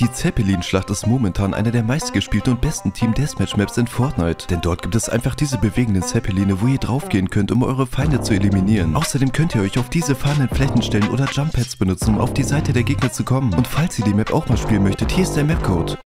Die Zeppelin-Schlacht ist momentan einer der meistgespielten und besten Team-Deathmatch-Maps in Fortnite, denn dort gibt es einfach diese bewegenden Zeppeline, wo ihr draufgehen könnt, um eure Feinde zu eliminieren. Außerdem könnt ihr euch auf diese fahrenden Flächen stellen oder Jump Pads benutzen, um auf die Seite der Gegner zu kommen. Und falls ihr die Map auch mal spielen möchtet, hier ist der Mapcode.